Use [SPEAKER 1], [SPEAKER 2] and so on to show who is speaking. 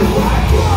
[SPEAKER 1] you.